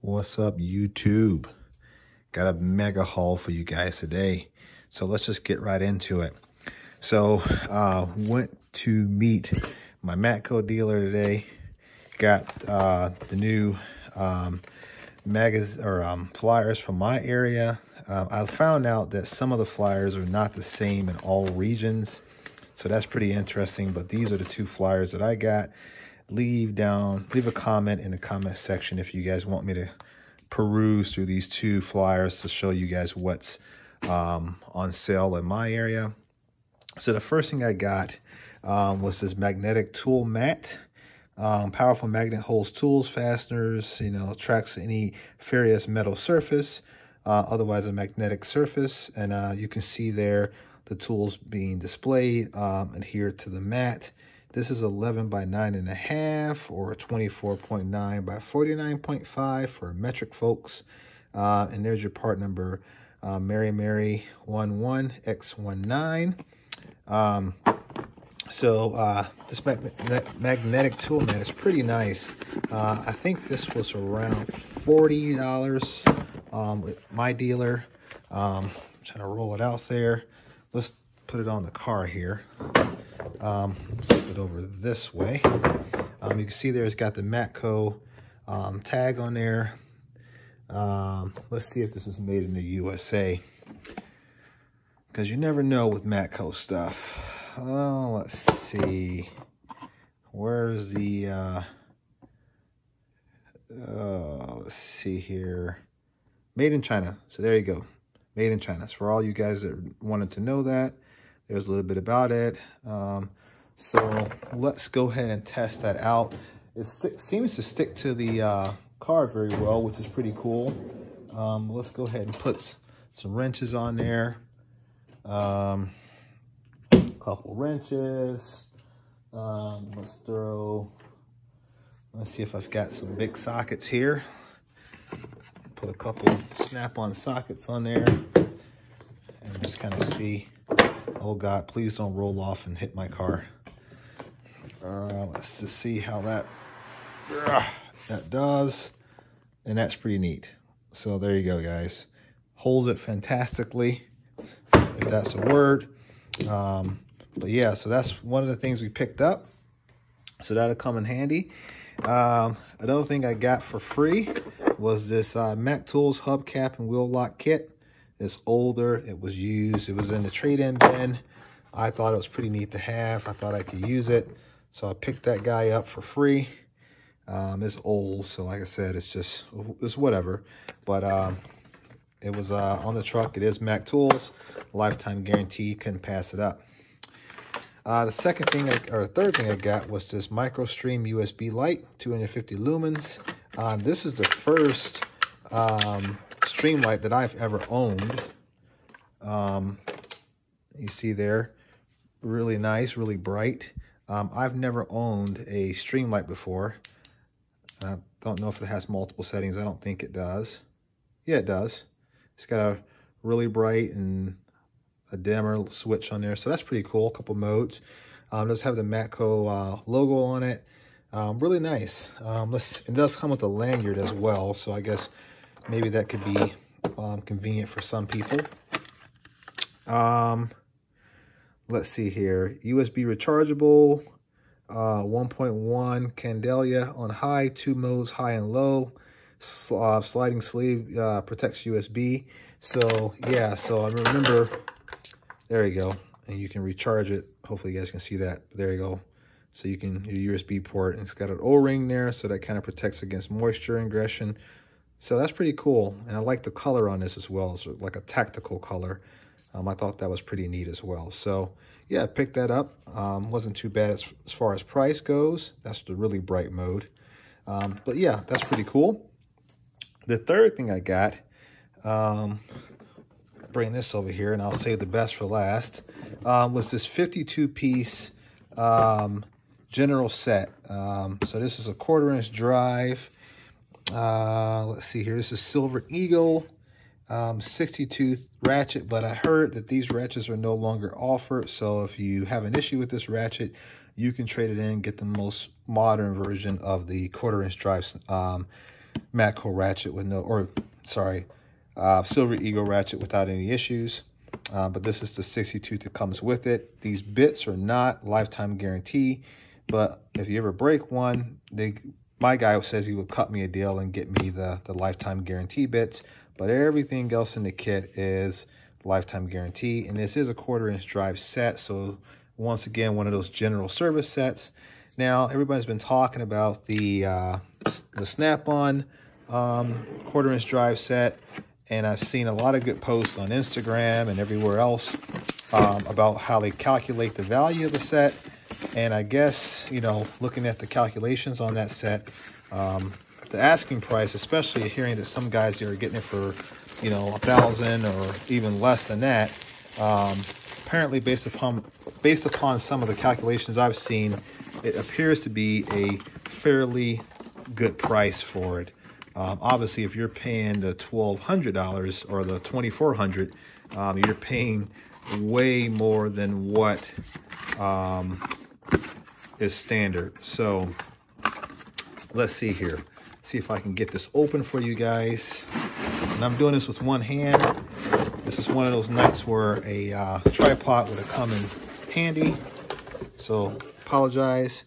What's up, YouTube? Got a mega haul for you guys today. So let's just get right into it. So, uh, went to meet my Matco dealer today. Got uh, the new um, magazine or um, flyers from my area. Uh, I found out that some of the flyers are not the same in all regions. So that's pretty interesting. But these are the two flyers that I got leave down, leave a comment in the comment section if you guys want me to peruse through these two flyers to show you guys what's um, on sale in my area. So the first thing I got um, was this magnetic tool mat. Um, powerful magnet holds tools, fasteners, you know, tracks any ferrous metal surface, uh, otherwise a magnetic surface. And uh, you can see there the tools being displayed, um, adhered to the mat. This is 11 by 9 and a half or 24.9 by 49.5 for metric folks. Uh, and there's your part number, uh, Mary Mary 11X19. Um, so uh, this mag magnetic tool mat is pretty nice. Uh, I think this was around $40 um, with my dealer. Um, trying to roll it out there. Let's put it on the car here. Um, flip it over this way. Um, you can see there it's got the Matco um, tag on there. Um, let's see if this is made in the USA. Because you never know with Matco stuff. Oh, let's see. Where's the... Uh, uh, let's see here. Made in China. So there you go. Made in China. So for all you guys that wanted to know that, there's a little bit about it. Um, so let's go ahead and test that out. It seems to stick to the uh, car very well, which is pretty cool. Um, let's go ahead and put some wrenches on there. Um, a couple wrenches. Um, let's throw, let's see if I've got some big sockets here. Put a couple snap-on sockets on there and just kind of see Oh God, please don't roll off and hit my car. Uh, let's just see how that, uh, that does. And that's pretty neat. So there you go, guys. Holds it fantastically, if that's a word. Um, but yeah, so that's one of the things we picked up. So that'll come in handy. Um, another thing I got for free was this uh, Mac Tools hubcap and wheel lock kit. It's older. It was used. It was in the trade-in bin. I thought it was pretty neat to have. I thought I could use it. So I picked that guy up for free. Um, it's old, so like I said, it's just, it's whatever. But um, it was uh, on the truck. It is Mac Tools. Lifetime guarantee. Couldn't pass it up. Uh, the second thing, I, or third thing I got was this MicroStream USB light, 250 lumens. Uh, this is the first um, Streamlight that I've ever owned. Um, you see there, really nice, really bright. Um, I've never owned a Streamlight before. I don't know if it has multiple settings. I don't think it does. Yeah, it does. It's got a really bright and a dimmer switch on there. So that's pretty cool. A couple modes. Um, does have the Matco uh, logo on it. Um, really nice. Um, it does come with a lanyard as well. So I guess maybe that could be um, convenient for some people. Um, let's see here. USB rechargeable, uh, 1.1 candela on high, two modes, high and low. Uh, sliding sleeve uh, protects USB. So yeah, so I remember, there you go. And you can recharge it. Hopefully you guys can see that. There you go. So you can, your USB port, and it's got an O-ring there, so that kind of protects against moisture ingression. So that's pretty cool. And I like the color on this as well. It's like a tactical color. Um, I thought that was pretty neat as well. So yeah, picked that up. Um, wasn't too bad as, as, far as price goes. That's the really bright mode. Um, but yeah, that's pretty cool. The third thing I got, um, bring this over here and I'll save the best for last, um, was this 52 piece um, general set. So this is a quarter inch drive. Uh, let's see here. This is Silver Eagle um, 62 ratchet, but I heard that these ratchets are no longer offered. So if you have an issue with this ratchet, you can trade it in, get the most modern version of the quarter inch drive um, Matco ratchet with no, or sorry, uh, Silver Eagle ratchet without any issues. Uh, but this is the 62 that comes with it. These bits are not lifetime guarantee, but if you ever break one, they my guy says he would cut me a deal and get me the, the lifetime guarantee bits, but everything else in the kit is lifetime guarantee. And this is a quarter inch drive set. So once again, one of those general service sets. Now, everybody's been talking about the, uh, the Snap-on um, quarter inch drive set. And I've seen a lot of good posts on Instagram and everywhere else um, about how they calculate the value of the set and I guess, you know, looking at the calculations on that set, um, the asking price, especially hearing that some guys are getting it for, you know, a thousand or even less than that, um, apparently based upon based upon some of the calculations I've seen, it appears to be a fairly good price for it. Um, obviously, if you're paying the $1,200 or the $2,400, um, you're paying way more than what um, is standard. So let's see here. See if I can get this open for you guys. And I'm doing this with one hand. This is one of those nights where a uh, tripod would have come in handy. So apologize.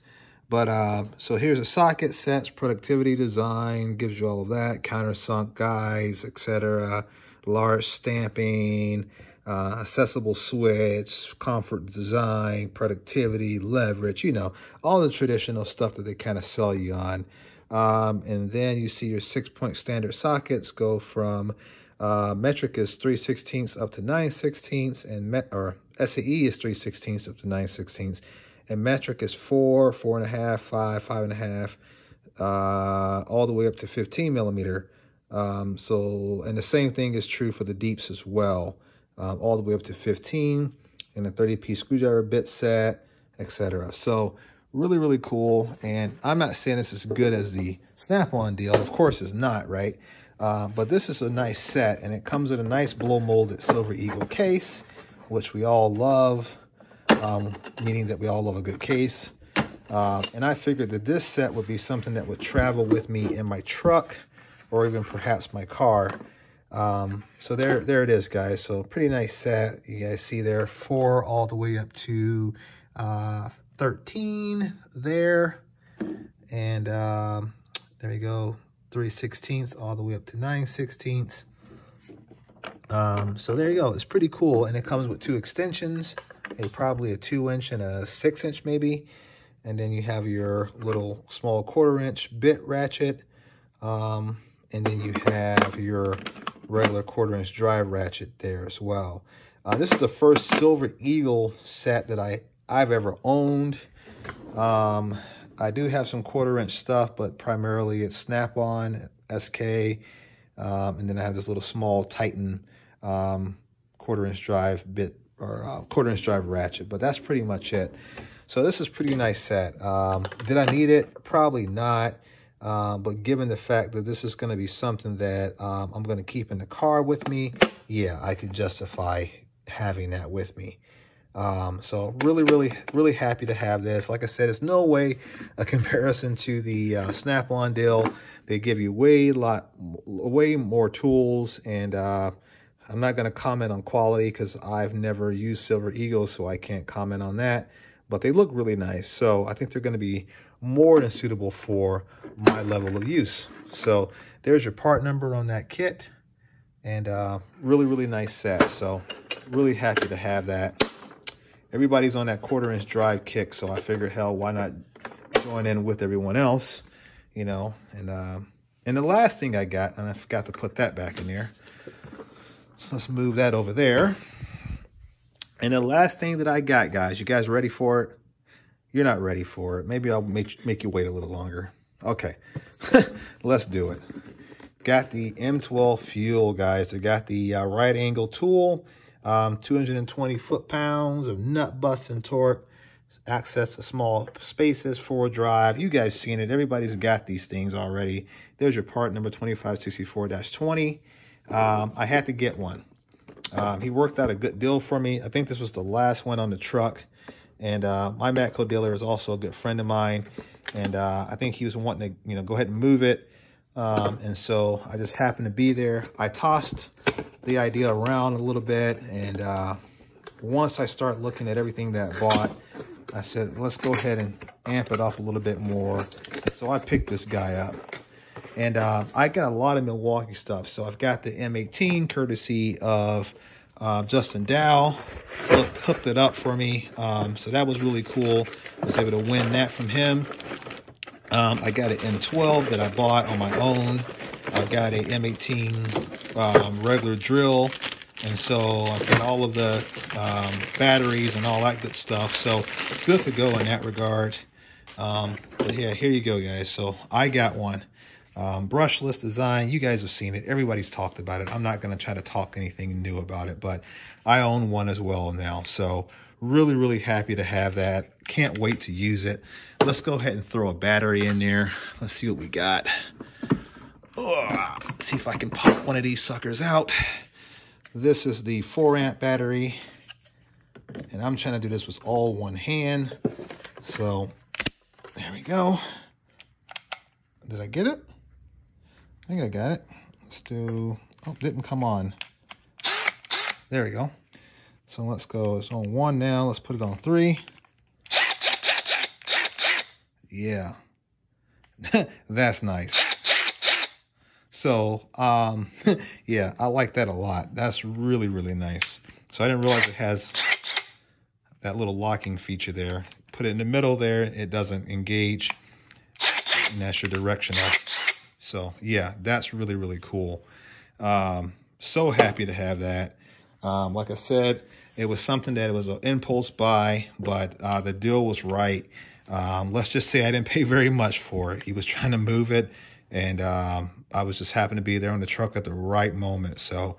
But uh, so here's a socket, sets, productivity design, gives you all of that, countersunk guides, etc. Large stamping, uh, accessible switch, comfort design, productivity, leverage, you know, all the traditional stuff that they kind of sell you on. Um, and then you see your six point standard sockets go from uh, metric is 3 16ths up to 9 16ths and met or SAE is 3 16ths up to 9 16ths and metric is 4, 4.5, 5, 5.5, uh, all the way up to 15 millimeter. Um, so, and the same thing is true for the deeps as well um, all the way up to 15 and a 30 piece screwdriver bit set, etc. So really, really cool. And I'm not saying this is good as the Snap-on deal. Of course it's not, right? Uh, but this is a nice set and it comes in a nice blow molded Silver Eagle case, which we all love, um, meaning that we all love a good case. Uh, and I figured that this set would be something that would travel with me in my truck or even perhaps my car. Um, so there, there it is, guys. So pretty nice set. You guys see there, four all the way up to uh, 13 there. And um, there you go, 3 16ths all the way up to 9 16ths. Um, so there you go. It's pretty cool. And it comes with two extensions, a probably a two inch and a six inch maybe. And then you have your little small quarter inch bit ratchet. Um, and then you have your regular quarter inch drive ratchet there as well. Uh, this is the first Silver Eagle set that I, I've ever owned. Um, I do have some quarter inch stuff, but primarily it's Snap-on, SK, um, and then I have this little small Titan um, quarter inch drive bit or uh, quarter inch drive ratchet, but that's pretty much it. So this is pretty nice set. Um, did I need it? Probably not. Uh, but given the fact that this is going to be something that um, I'm going to keep in the car with me, yeah, I could justify having that with me. Um, so really, really, really happy to have this. Like I said, it's no way a comparison to the uh, Snap-on deal. They give you way lot, way more tools, and uh, I'm not going to comment on quality because I've never used Silver Eagle, so I can't comment on that. But they look really nice, so I think they're going to be more than suitable for my level of use. So there's your part number on that kit and uh, really, really nice set. So really happy to have that. Everybody's on that quarter inch drive kick. So I figured, hell, why not join in with everyone else, you know? And, uh, and the last thing I got, and I forgot to put that back in there. So let's move that over there. And the last thing that I got, guys, you guys ready for it? You're not ready for it. Maybe I'll make, make you wait a little longer. Okay, let's do it. Got the M12 fuel, guys. I got the uh, right angle tool, um, 220 foot-pounds of nut busting torque, access to small spaces, four drive. You guys seen it. Everybody's got these things already. There's your part number 2564-20. Um, I had to get one. Um, he worked out a good deal for me. I think this was the last one on the truck. And uh, my Matco dealer is also a good friend of mine. And uh, I think he was wanting to, you know, go ahead and move it. Um, and so I just happened to be there. I tossed the idea around a little bit. And uh, once I start looking at everything that I bought, I said, let's go ahead and amp it up a little bit more. So I picked this guy up. And uh, I got a lot of Milwaukee stuff. So I've got the M18 courtesy of uh, Justin Dow hooked it up for me. Um, so that was really cool. I was able to win that from him. Um, I got an M12 that I bought on my own. I got a M18 um, regular drill. And so I've got all of the um, batteries and all that good stuff. So good to go in that regard. Um, but yeah, here you go, guys. So I got one. Um, brushless design, you guys have seen it. Everybody's talked about it. I'm not going to try to talk anything new about it, but I own one as well now. So really, really happy to have that. Can't wait to use it. Let's go ahead and throw a battery in there. Let's see what we got. See if I can pop one of these suckers out. This is the 4 amp battery. And I'm trying to do this with all one hand. So there we go. Did I get it? I think I got it. Let's do, oh, didn't come on. There we go. So let's go, it's on one now. Let's put it on three. Yeah. That's nice. So, um, yeah, I like that a lot. That's really, really nice. So I didn't realize it has that little locking feature there. Put it in the middle there, it doesn't engage. And that's your directional. So yeah, that's really, really cool. Um, so happy to have that. Um, like I said, it was something that was an impulse buy, but uh, the deal was right. Um, let's just say I didn't pay very much for it. He was trying to move it, and um, I was just happened to be there on the truck at the right moment. So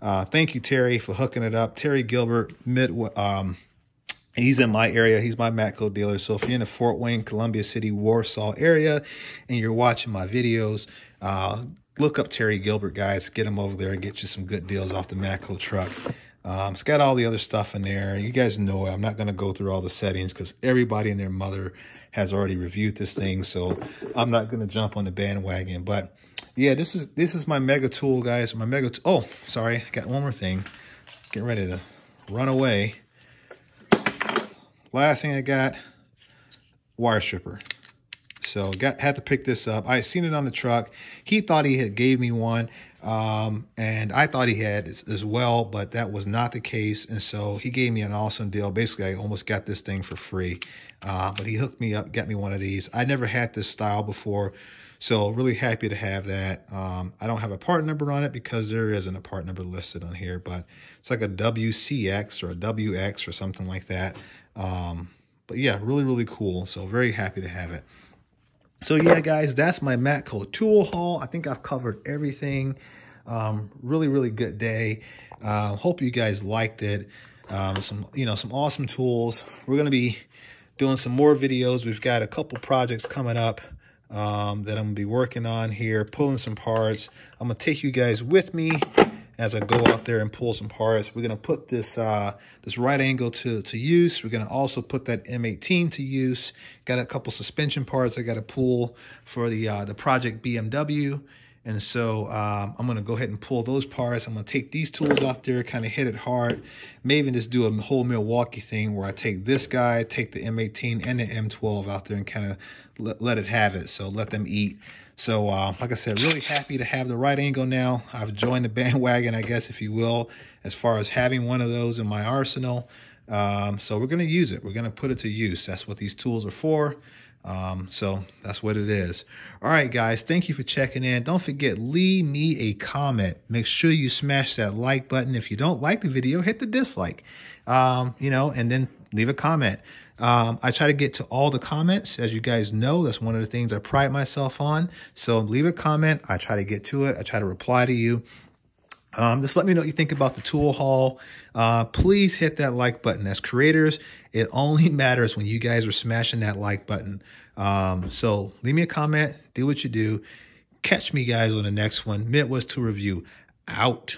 uh, thank you, Terry, for hooking it up. Terry Gilbert, mid, um, he's in my area. He's my Matco dealer. So if you're in the Fort Wayne, Columbia City, Warsaw area, and you're watching my videos, uh, look up Terry Gilbert, guys. Get him over there and get you some good deals off the Matco truck. Um, it's got all the other stuff in there. You guys know it. I'm not going to go through all the settings because everybody and their mother has already reviewed this thing. So I'm not going to jump on the bandwagon. But yeah, this is this is my mega tool, guys. My mega. oh, sorry. I got one more thing. Get ready to run away. Last thing I got, wire stripper. So got had to pick this up. I seen it on the truck. He thought he had gave me one. Um, and I thought he had as, as, well, but that was not the case. And so he gave me an awesome deal. Basically, I almost got this thing for free. Uh, but he hooked me up, got me one of these. I never had this style before. So really happy to have that. Um, I don't have a part number on it because there isn't a part number listed on here, but it's like a WCX or a WX or something like that. Um, but yeah, really, really cool. So very happy to have it. So yeah, guys, that's my Matco tool haul. I think I've covered everything. Um, really, really good day. Uh, hope you guys liked it. Um, some, you know, some awesome tools. We're going to be doing some more videos. We've got a couple projects coming up um, that I'm going to be working on here, pulling some parts. I'm going to take you guys with me as I go out there and pull some parts. We're going to put this uh, this right angle to, to use. We're going to also put that M18 to use. Got a couple suspension parts I got to pull for the, uh, the Project BMW. And so um, I'm going to go ahead and pull those parts. I'm going to take these tools out there, kind of hit it hard. Maybe just do a whole Milwaukee thing where I take this guy, take the M18 and the M12 out there and kind of let, it have it. So let them eat. So, uh, like I said, really happy to have the right angle now. I've joined the bandwagon, I guess, if you will, as far as having one of those in my arsenal. Um, so we're going to use it. We're going to put it to use. That's what these tools are for. Um, so that's what it is. All right, guys, thank you for checking in. Don't forget, leave me a comment. Make sure you smash that like button. If you don't like the video, hit the dislike, um, you know, and then leave a comment. Um, I try to get to all the comments. As you guys know, that's one of the things I pride myself on. So leave a comment. I try to get to it. I try to reply to you. Um, just let me know what you think about the tool haul. Uh, please hit that like button. As creators, it only matters when you guys are smashing that like button. Um, so leave me a comment. Do what you do. Catch me guys on the next one. Midwest Tool Review out.